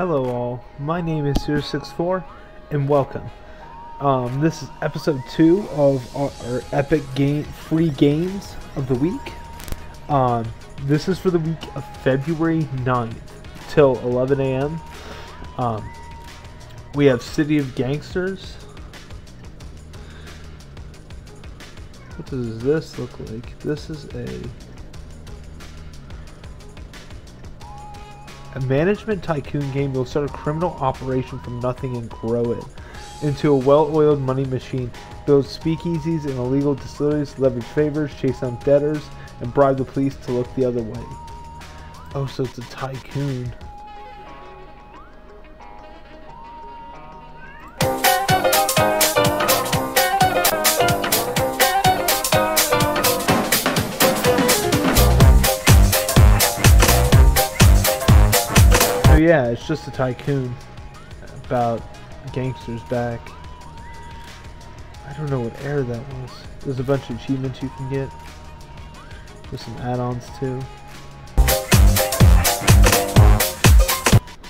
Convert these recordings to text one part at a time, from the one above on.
Hello all, my name is 064 and welcome. Um, this is episode 2 of our, our, epic game free games of the week. Um, this is for the week of February 9th till 11 a.m. Um, we have City of Gangsters. What does this look like? This is a A management tycoon game You'll start a criminal operation from nothing and grow it into a well-oiled money machine. Build speakeasies and illegal distilleries, leverage favors, chase down debtors, and bribe the police to look the other way. Oh, so it's a tycoon. Yeah, it's just a tycoon about gangsters back. I don't know what era that was. There's a bunch of achievements you can get. There's some add-ons too.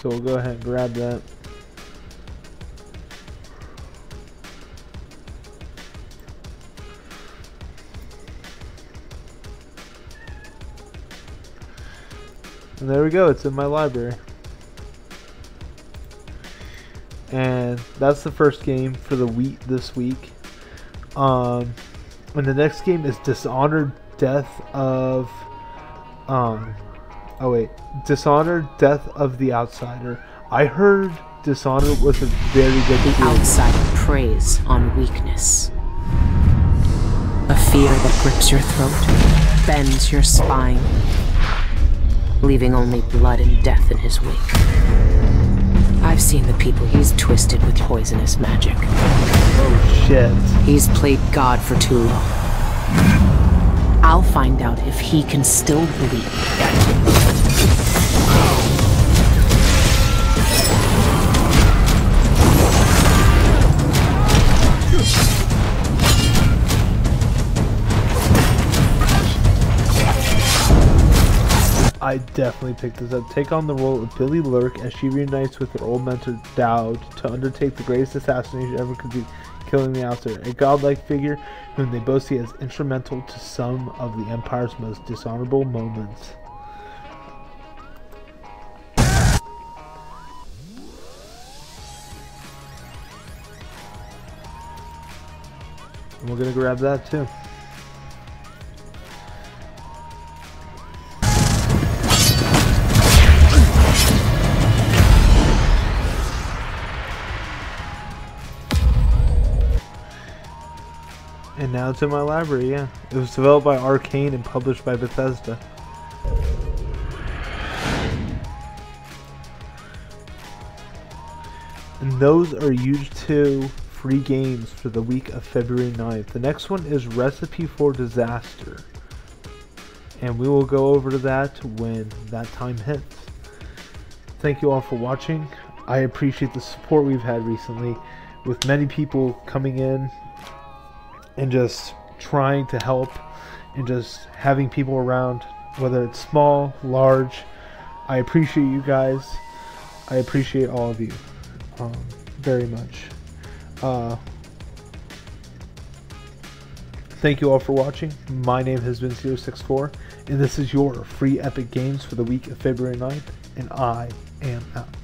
So we'll go ahead and grab that. And there we go, it's in my library. And that's the first game for the week this week. Um, and the next game is Dishonored Death of um oh wait Dishonored Death of the Outsider. I heard Dishonored was a very good game. The outsider preys on weakness. A fear that grips your throat, bends your spine, leaving only blood and death in his wake. I've seen the people he's twisted with poisonous magic. Oh shit. He's played God for too long. I'll find out if he can still bleed. I definitely picked this up. Take on the role of Billie Lurk as she reunites with her old mentor Daud to undertake the greatest assassination ever complete, killing the outsider, a godlike figure whom they both see as instrumental to some of the Empire's most dishonorable moments. And we're gonna grab that too. And now it's in my library, yeah. It was developed by Arkane and published by Bethesda. And those are huge two free games for the week of February 9th. The next one is Recipe for Disaster. And we will go over to that when that time hits. Thank you all for watching. I appreciate the support we've had recently with many people coming in and just trying to help and just having people around, whether it's small, large. I appreciate you guys. I appreciate all of you um, very much. Uh, thank you all for watching. My name has been 064, and this is your free Epic Games for the week of February 9th, and I am out.